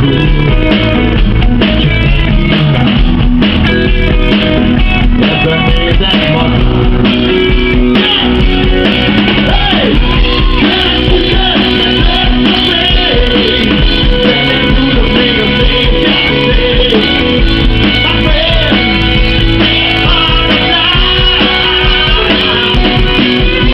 Brasil.